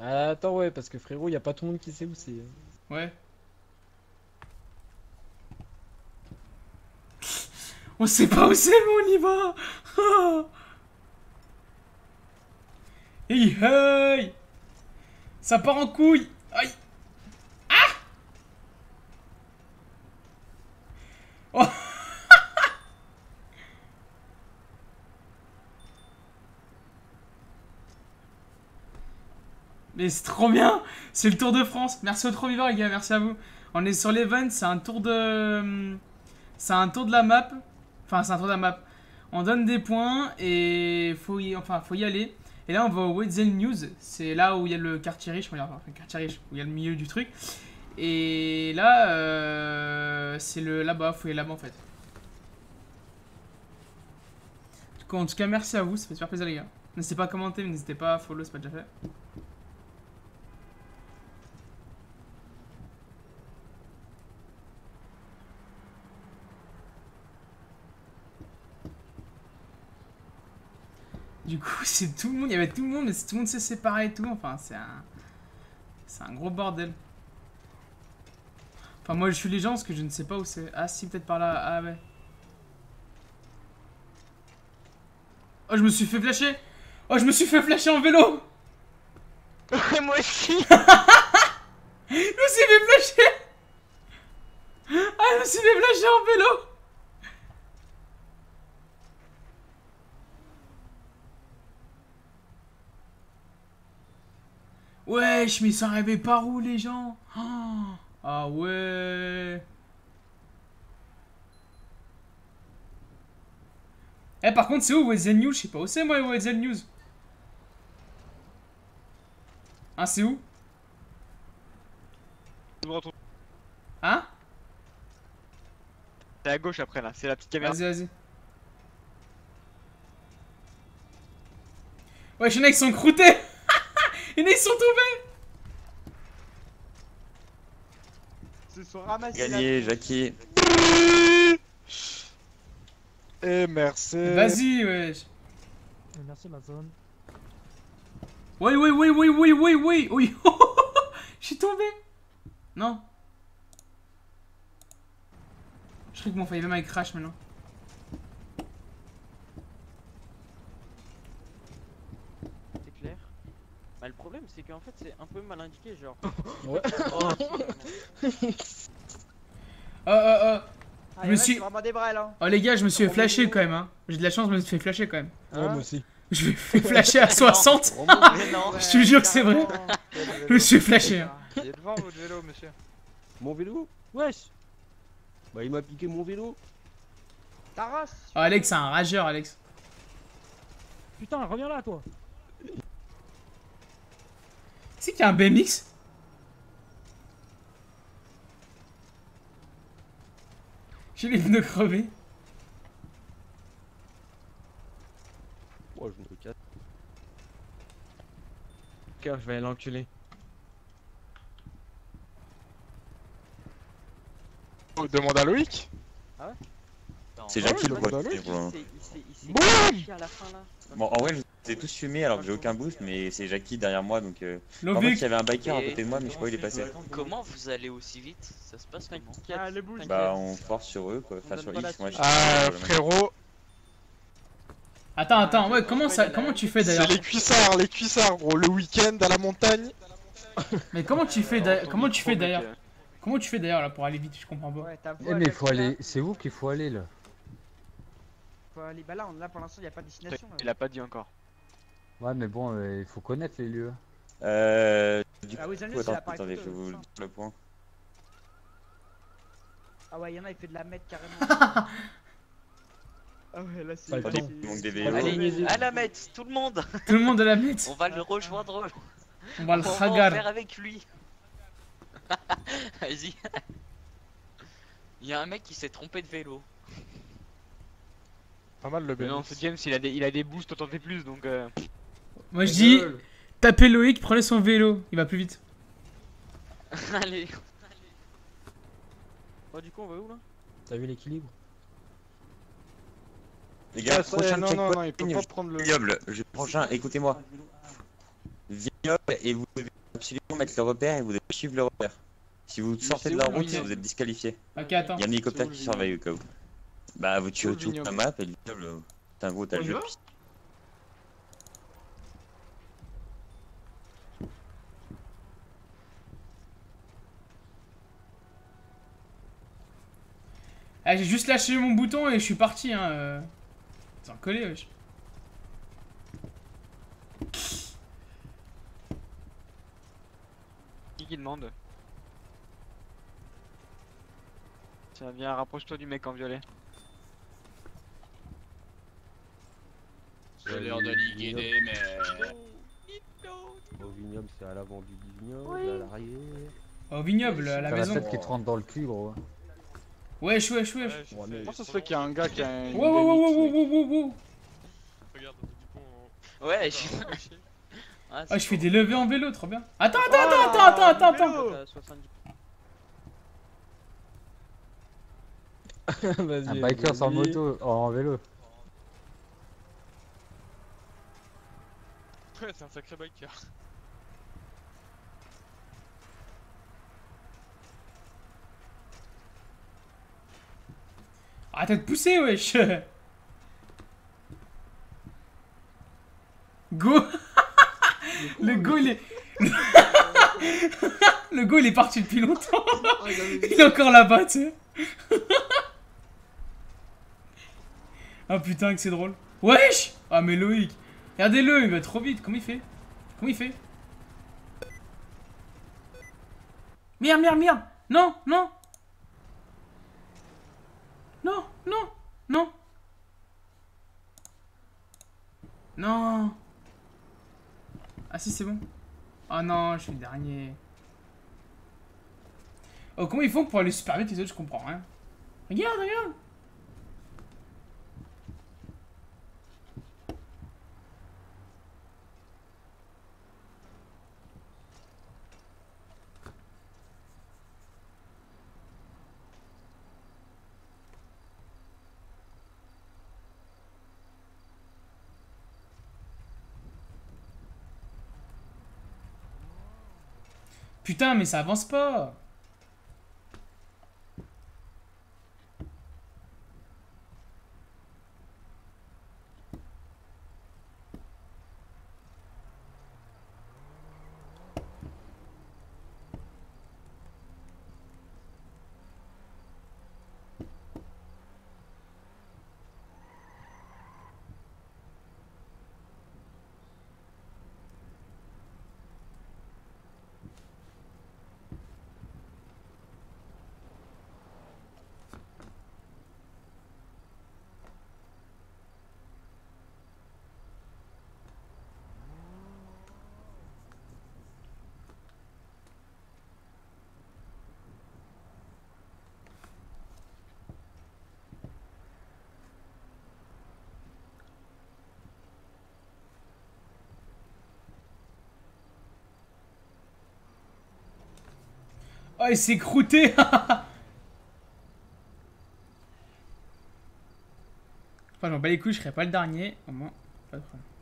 Ah, attends, ouais, parce que frérot, y a pas tout le monde qui sait où c'est. Ouais. On sait pas où c'est, mais on y va. Hey, Ça part en couille. Aïe. Ah. Oh. Mais c'est trop bien. C'est le Tour de France. Merci aux trop vivants les gars, merci à vous. On est sur l'event, c'est un tour de... C'est un tour de la map Enfin c'est un tour de la map. On donne des points et faut y, enfin, faut y aller. Et là on va au Wetzel News. C'est là où il y a le quartier riche, enfin, le quartier riche, où il y a le milieu du truc. Et là, euh, c'est le là-bas, faut y aller là-bas en fait. En tout cas, merci à vous, ça fait super plaisir les gars. N'hésitez pas à commenter, mais n'hésitez pas à follow, c'est pas déjà fait. Du coup, c'est tout le monde, il y avait tout le monde, mais tout le monde s'est séparé et tout. Enfin, c'est un. C'est un gros bordel. Enfin, moi je suis les gens parce que je ne sais pas où c'est. Ah, si, peut-être par là. Ah, ouais. Oh, je me suis fait flasher Oh, je me suis fait flasher en vélo Moi aussi Je me suis fait flasher Ah, je me suis fait flasher en vélo Wesh, mais ça rêvait par où les gens? Oh, Ah ouais. Eh par contre c'est où Wetzel News? Je sais pas où c'est moi Wetzel News. Hein c'est où? Hein? C'est à gauche après là, c'est la petite caméra. Vas-y vas-y. Ouais, y'en a qui sont croûtés A qui sont tombés Se sont ramassés Gagné, Jackie. Et merci. Vas-y, wesh Merci ma zone. Oui, oui, oui, oui, oui, oui, oui, oui Je suis tombé Non Je crois que mon Five il crash maintenant. C'est clair. Bah, le problème, c'est qu'en fait, c'est un peu mal indiqué, genre. Ouais. Oh, oh, oh Ah, Je me suis- vraiment des brels, hein. Oh les gars, je me suis fait flasher quand même, hein. J'ai de la chance, je me suis fait flasher quand même. Ouais, moi aussi. Je me suis fait flasher à 60 Mais non. Je te jure que c'est vrai. Je me suis flasher. hein. Il est devant votre vélo, monsieur. Mon vélo? Wesh Bah il m'a piqué mon vélo Ta race Oh Alex, c'est un rageur, Alex. Putain, reviens là toi. C'est qu'il y a un BMX J'ai les pneus crevés. Oh je me casse. Cœur, je vais aller l'enculer. Demande à Loïc. C'est Ah le ouais, pote. bah oui. Il s'est- il s'est- il s'est Boum. Bon, en vrai, ai tous fumé alors que j'ai aucun boost, mais c'est Jackie derrière moi donc. Euh... Par contre, il y avait un biker à côté de moi, mais je sais pas où il est passé. Comment vous allez aussi vite? Ça se passe comment? Ah, le. Bah, on force sur eux quoi. Enfin, donne sur pas X, moi je là-dessus. Ah, frérot, Attends, attends, ouais, comment ça, comment tu fais c'est d'ailleurs les cuissards, les cuissards, gros. Le week-end à la montagne. Mais comment tu fais d'ailleurs Comment tu fais d'ailleurs. Comment tu fais d'ailleurs là pour aller vite Je comprends pas. Ouais, Eh voix, mais faut aller, c'est où qu'il faut aller là Faut aller. Bah là, on, là pour l'instant, y a pas de destination. là. Il a pas dit encore. Ouais mais bon, euh, il faut connaître les lieux. Euh. Du Ah coup, oui, il attends, attendez, je vais vous le point. Ah ouais, y'en a, il fait de la mètre carrément. ah ouais, là c'est. Il manque des vélos. Allez, à la mettre, tout le monde Tout le monde à la mettre. On va le rejoindre On va le On va faire avec lui Vas-y Il y a un mec qui s'est trompé de vélo. Pas mal le Mais non, ce James, il a des, il a des boosts autant et plus, donc... Euh... Moi je dis, tapez Loïc, prenez son vélo, il va plus vite. Allez. Oh, du coup, on va où, là? T'as vu l'équilibre? Les gars, Ah, prochain non, non, checkpoint, non, il peut pas prendre le. Vignoble. Je- Prochain, écoutez-moi. Vignoble, et vous devez absolument mettre le repère et vous devez suivre le repère. Si vous sortez de la route, vous êtes disqualifié. Ok, attends. Il y a un hélicoptère qui le surveille au cas où. Bah, vous tuez le toute la map et le vignoble. T'as un gros, t'as le jeu de va piste. Ah, j'ai juste lâché mon bouton et je suis parti, hein. euh. C'est un collé, wesh. Qui qui demande? Tiens, viens, rapproche-toi du mec en violet. J'ai l'air d'aliguer des mers. Au vignoble, c'est à l'avant du vignoble, à l'arrière. Au vignoble, à la T'as la maison. tête qui te rentre dans le cul, gros. Wesh, wesh, wesh. Ouais, mais- Comment ça se fait qu'il y a un gars qui a un. Wow, wow, wow, wow, wow, wow, wow. Regarde, du coup, on... Ouais, je... Ah, Ah, je fais des levées en vélo, trop bien. Attends, attends, attends, attends, attends, attends, attends. T'as 70. Vas-y. Un biker sans moto, oh, en vélo. Ouais, c'est un sacré biker. Arrête de pousser, wesh. Go. Le go, il est. Le go, il est parti depuis longtemps. Il est encore là-bas, tu sais. Ah putain, que c'est drôle. Wesh Ah, mais Loïc. Regardez-le, il va trop vite. Comment il fait? Comment il fait? Merde, merde, merde. Non. Non, non, non. Non. Ah si, c'est bon. Oh non, je suis le dernier. Oh, comment ils font pour aller super vite les autres Je comprends rien. Regarde, regarde. Putain, mais ça avance pas. Oh, il s'est croûté Enfin, j'en bats les couilles, je serai pas le dernier. Au moins, pas de problème.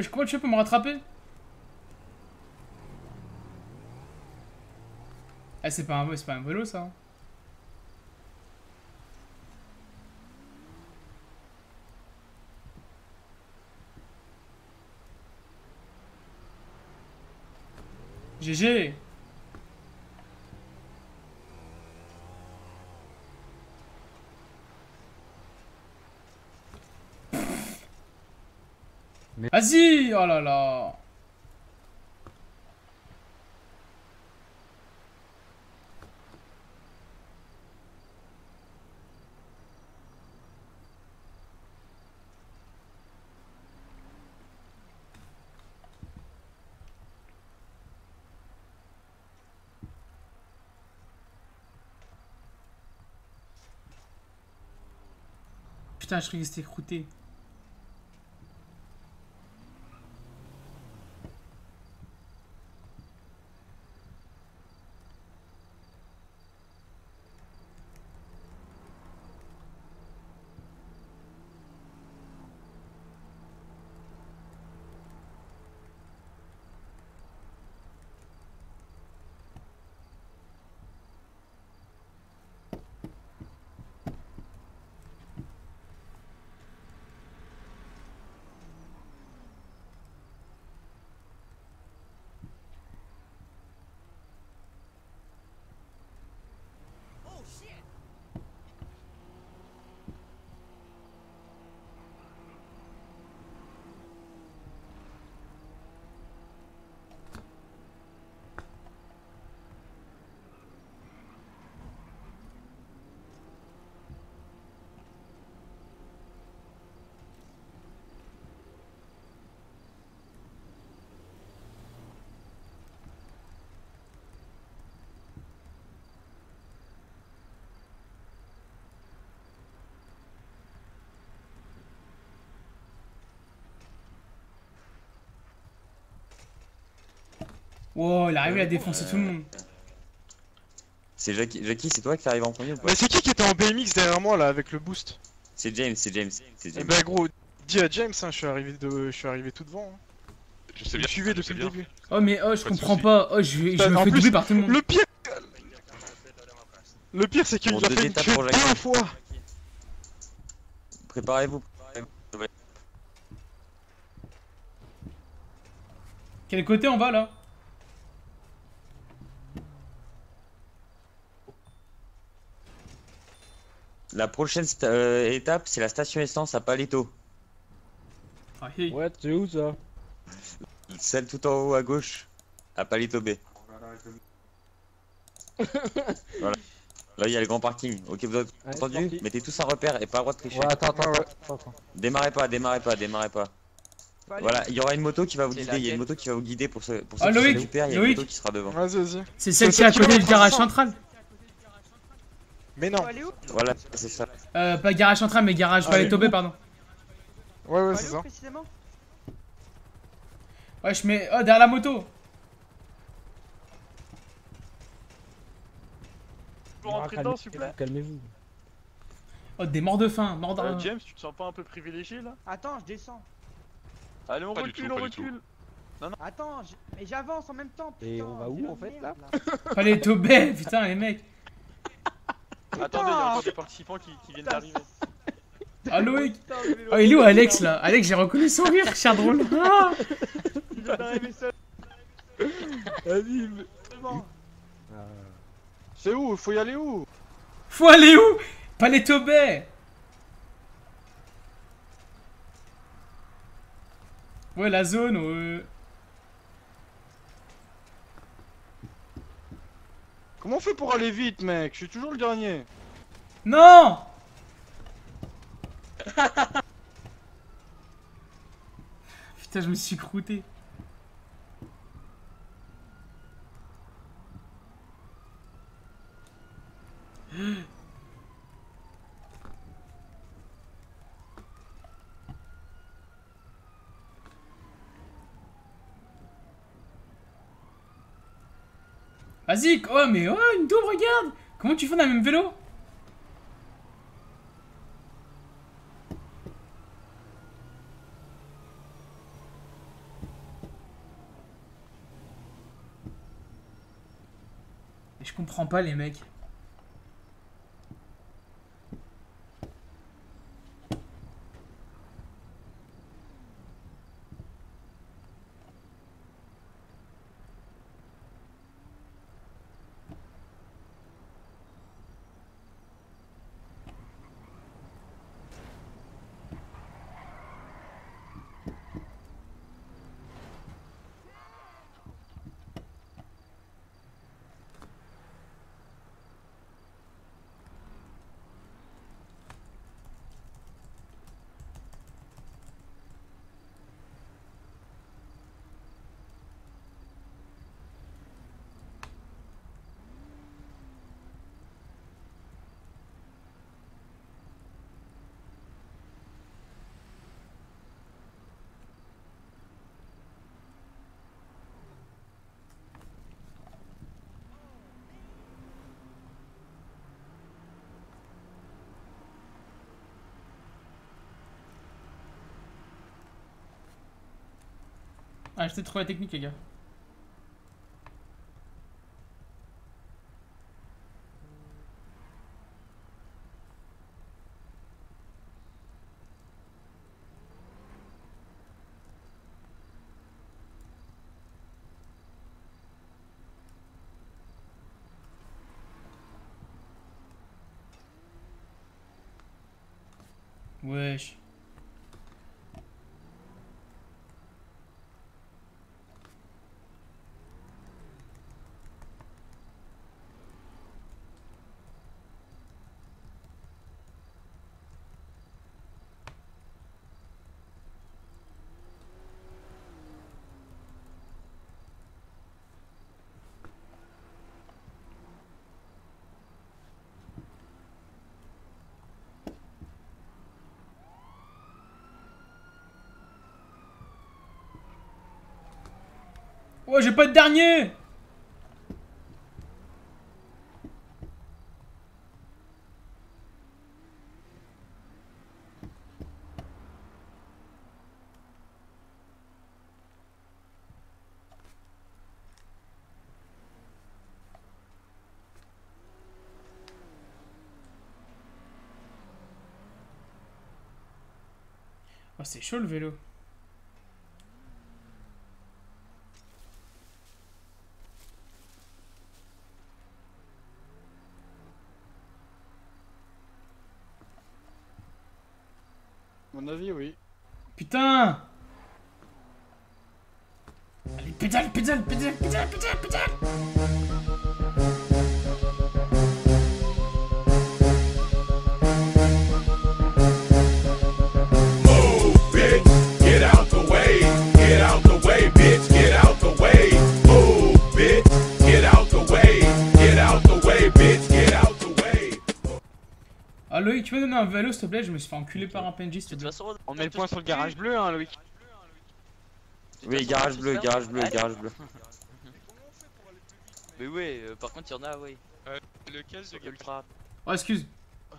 Wesh, comment tu pour me rattraper Ah, c'est pas, un... pas un vélo, ça. hein. GG Vas-y Oh là là Putain, je croyais que c'était croûté. Wow, il est arrivé à défoncer tout le monde. C'est Jackie, Jackie c'est toi qui arrive en premier ou pas Mais c'est qui qui était en BMX derrière moi là avec le boost C'est James, c'est James, c'est Eh James. ben gros, dis à James, hein, je suis arrivé de, je suis arrivé tout devant. hein. Je sais bien. je depuis sais le début. Oh, mais oh, je Pas comprends pas. Oh, je, vais- je Bah, me en fais plus, doubler par tout le monde. Le pire, le pire c'est qu'il Bon, a deux fait une étapes queue pour Jackie. deux fois. Préparez-vous. Quel côté on va là? La prochaine euh, étape, c'est la station essence à Palito. Ah. Ouais, c'est où ça? Celle tout en haut à gauche, à Palito B. voilà. Là, il y a le grand parking. Ok, vous avez entendu? parti. Mettez tous un repère et pas le droit de tricher. Ouais, attends, attends, attends, attends. Démarrez pas, démarrez pas, démarrez pas. Voilà, il y aura une moto qui va vous guider. Il y a une moto qui va vous guider pour, ce, pour Ah, Loïc, sont super, Il y a une Loïc. moto qui sera devant. Vas-y, vas-y. C'est celle qui est à côté du garage central. Mais non. Voilà, c'est ça. Euh, pas garage central, mais garage Ah, Palais Tobé, pardon. Ouais, ouais, c'est ça. précisément Ouais, je mets. Oh, derrière la moto. Pour rentrer dedans, s'il vous plaît. Calmez-vous. Oh, des morts de faim. Morts de Euh, James, tu te sens pas un peu privilégié là Attends, je descends. Allez, on Pas du recule, tout, on pas du tout. recule. Attends, mais j'avance en même temps. Et putain, on va où, en fait, merde, Palais Tobé, putain, les mecs. Attendez, il y a encore des participants qui, qui viennent d'arriver. Ah, Loïc. Oh, il est où Alex là Alex, j'ai reconnu son rire, cher drôle. Ah Il vient d'arriver seul. Vas-y. mais- C'est bon. C'est où? Faut y aller où? Faut aller où? Palais Tobé Ouais, la zone, ouais. Comment on fait pour aller vite, mec? Je suis toujours le dernier. Non Putain, je me suis croûté. Vas-y, oh mais oh une double, regarde Comment tu fais dans le même vélo? Je comprends pas les mecs. Ah, peut-être trouvé la technique, les gars. Wesh. Ouais, j'ai pas de dernier Oh, c'est chaud le vélo. À mon avis, oui. Putain. Allez, pédale, pédale, pédale, pédale, pédale, pédale Loïc, tu peux me donner un vélo s'il te plaît Je me suis fait enculer par un PNJ s'il te De toute plaît. façon, On met le point sur le garage bleu, hein, Loïc. Oui, garage bleu, garage bleu, garage bleu. Mais ouais, euh, par contre, il y en a, ouais. Le casse de Ultra. Oh, excuse.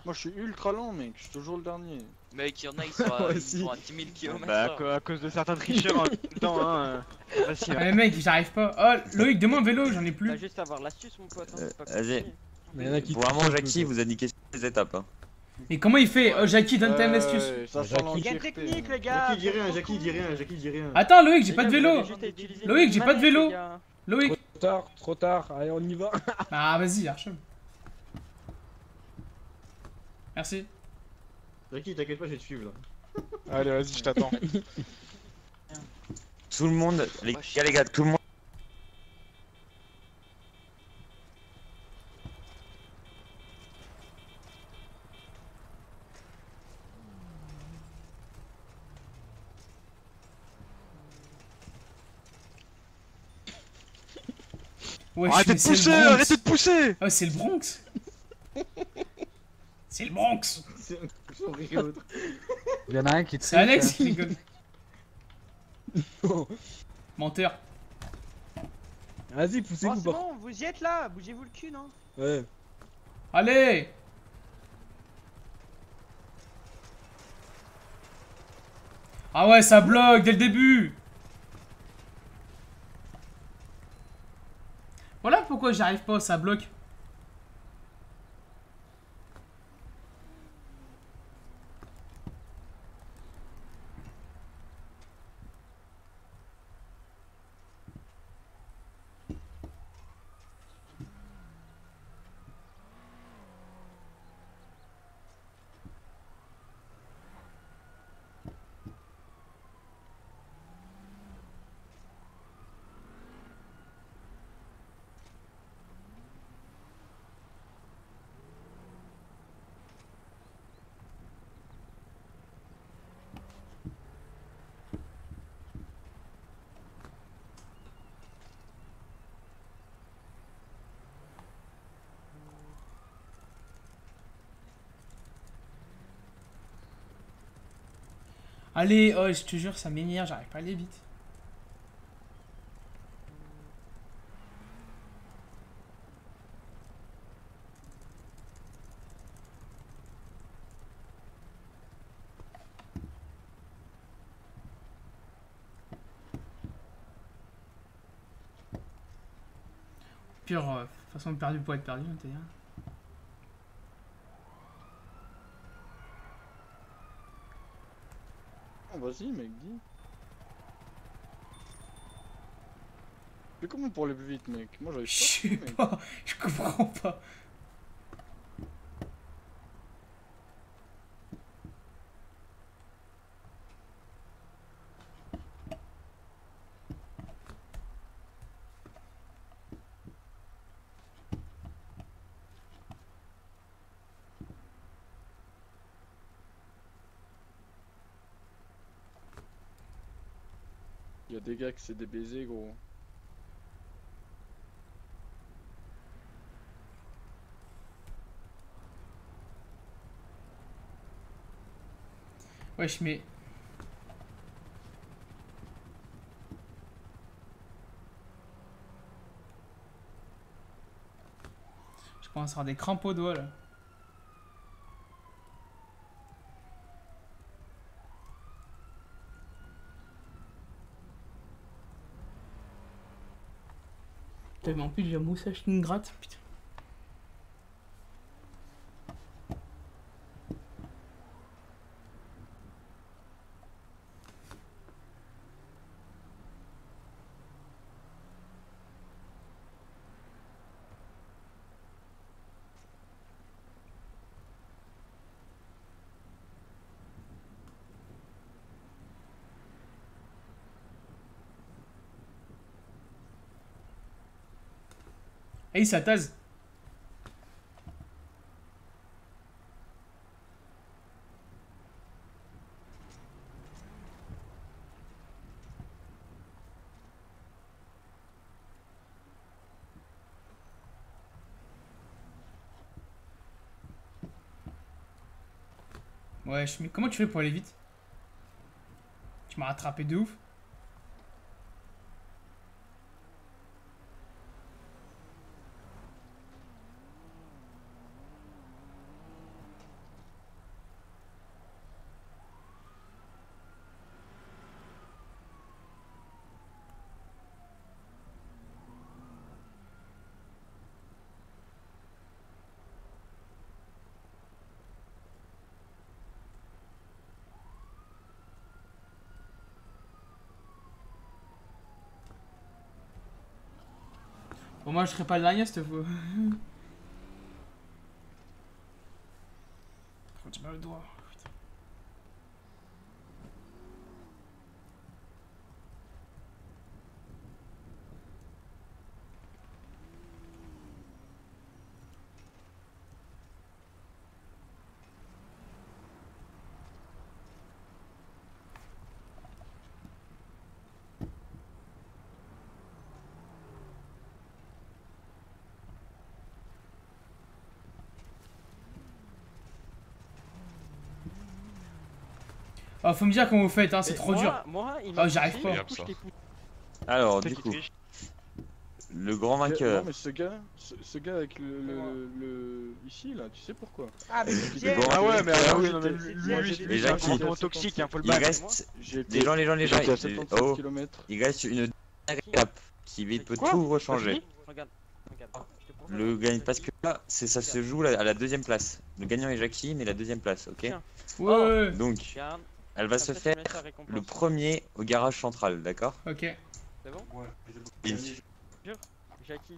Moi, je suis ultra lent, mec. Je suis toujours le dernier. Mec, il y en a, ils sont à, Moi ils aussi. sont à 10 000 km. Bah, à, cause de certains tricheurs en même temps, hein. euh, Facile. Ah, mais mec, j'arrive pas. Oh, Loïc, donne-moi un vélo, j'en ai T'as plus. juste à avoir l'astuce, mon pote. Hein, Euh, vas-y. Mais. Vraiment, Jackie vous a niqué les étapes. Hein. Et comment il fait? Oh, Jackie, donne ta astuce. Il y a une technique, les gars Jackie dit rien, Jackie dit rien, Jackie dit rien. Attends, Loïc, j'ai pas de vélo. Loïc, j'ai pas de vélo. Loïc. Trop tard, trop tard. Allez, on y va. Ah, vas-y, Archum. Merci. Jackie, t'inquiète pas, je vais te suivre là. Allez, vas-y, je t'attends. Tout le monde, les gars, les gars, tout le monde. Ouais, Arrêtez de pousser, le Bronx. arrêtez de pousser Oh, c'est le Bronx. C'est le Bronx. Il y en a un qui te C'est Alex qui rigole. Menteur. Vas-y, Oh, poussez-vous par. bon, vous y êtes là, bougez-vous le cul, non? Ouais. Allez Ah ouais, ça bloque dès le début Voilà pourquoi j'y arrive pas, ça bloque. Allez, oh, je te jure, ça m'énerve, j'arrive pas à aller vite. Pire, euh, façon de perdre du poids être perdu, t'es vas-y, mec, dis. Mais comment pour aller plus vite, mec Moi, j'arrive Je sais pas. mec. pas, je comprends pas. Des gars qui c'est des baisers, gros. Wesh, mais. Je commence à avoir des crampes aux doigts là. Putain, mais en plus j'ai un moussage qui me gratte, putain. Hey, ça tase. Wesh, mais comment tu fais pour aller vite? Tu m'as rattrapé de ouf. Bon, moi je serai pas le dernier cette fois. Faut que tu m'as le doigt. putain. Ah, faut me dire comment vous faites, hein, c'est Mais trop moi- dur. Moi, il Ah, m'a j'arrive pas. Alors, du coup, le grand Mais- vainqueur. Non, mais ce gars, ce, ce gars avec le, le, le- Ici, là, tu sais pourquoi? Ah, mais. Ah ouais, mais oui, non, mais lui, lui, j'étais- lui, j'étais c'est un à complètement 77, toxique, hein, faut le Il reste. Les gens, les gens, les gens. j'étais à il- 77 Oh, il reste une dernière étape qui vite peut tout rechanger. Regarde, regarde. propose Le gagne parce que là, c'est ça se joue à la deuxième place. Le gagnant est Jacqueline et la deuxième place, ok? Ouais, ouais, ouais. Donc, elle va se faire le premier au garage central, d'accord? Ok. C'est bon? Et Jackie,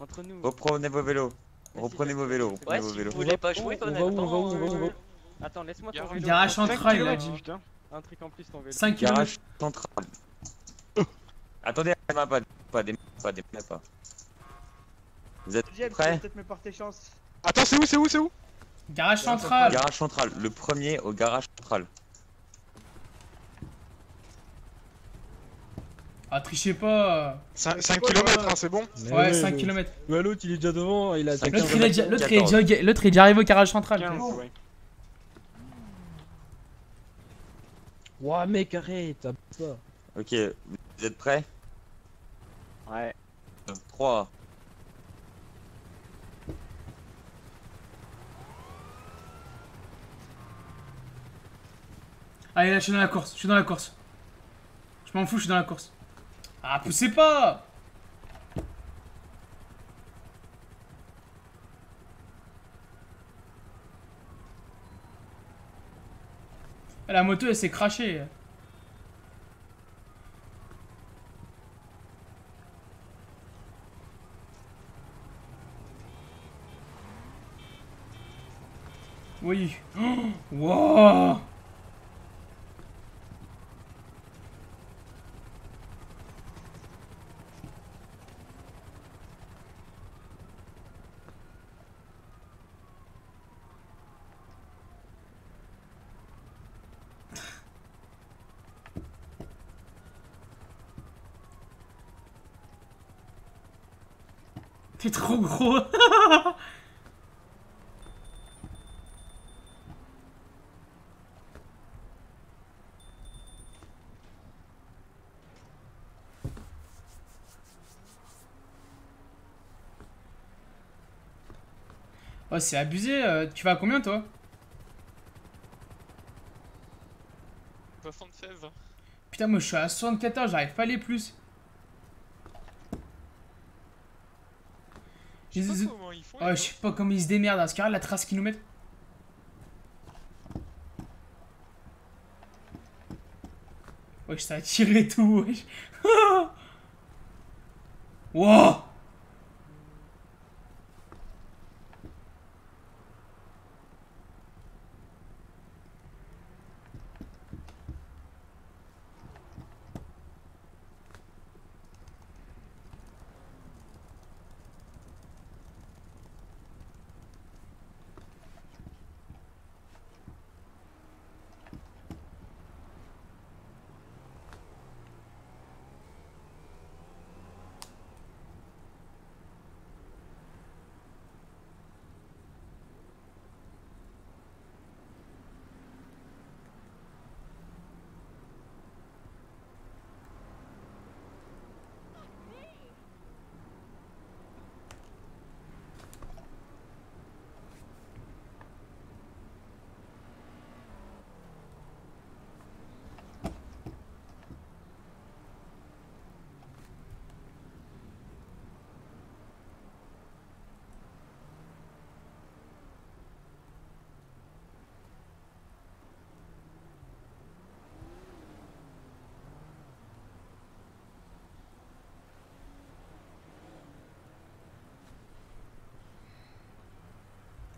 entre nous. Reprenez vos vélos. Reprenez vos vélos. Reprenez Ouais, vos si vous vélos. voulez pas jouer, On va où, honnêtement. on va où, on va où, on va où Attends, laisse-moi ton Garage- vélo. Garage central, il a dit. putain. Un truc en plus ton vélo. 5 km. Garage central. Attendez, démarre pas, pas, démarre pas, démarre pas. Vous êtes prêts? peut-être me porter chance. Attends, c'est où, c'est où, c'est où? Garage central. Garage central, le premier au garage central. Ah, trichez pas. 5, km, hein, c'est bon Mais Ouais, 5 mais- km. Ouais, l'autre il est déjà devant, il a Cinq attaqué L'autre un- il, est déjà- l'autre, il est 14. déjà- l'autre, il est déjà arrivé au garage central. 15, putain. ouais. Ouah, mec, arrête, pas. Ok, vous êtes prêts? Ouais. 3. Allez, là, je suis dans la course. Je suis dans la course. Je m'en fous, je suis dans la course. Ah, poussez pas La moto, elle s'est crachée. Oui. Oh T'es trop gros. Oh, c'est abusé. euh, Tu vas à combien, toi? 76. Putain, moi, je suis à 74, j'arrive pas à aller plus. Je sais pas comment ils font. Oh, je sais pas comment ils se démerdent. à ce cas la trace qu'ils nous mettent. Wesh, ça a tiré tout, wesh. wow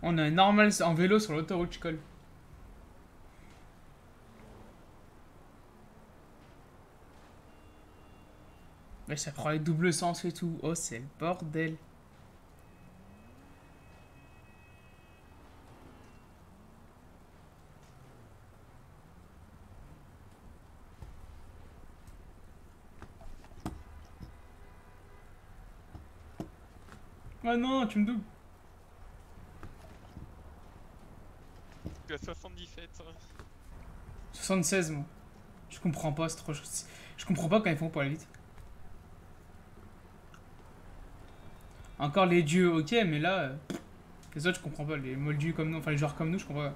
On a un normal en vélo sur l'autoroute, je colle. Mais ça prend les doubles sens et tout. Oh, c'est le bordel. Ah non, tu me doubles. Je suis à 77. 76 moi. Je comprends pas, c'est trop... Je comprends pas quand ils font pour aller vite. Encore les dieux, ok, mais là... euh, Les autres, je comprends pas. Les moldus comme nous, enfin les joueurs comme nous, je comprends pas.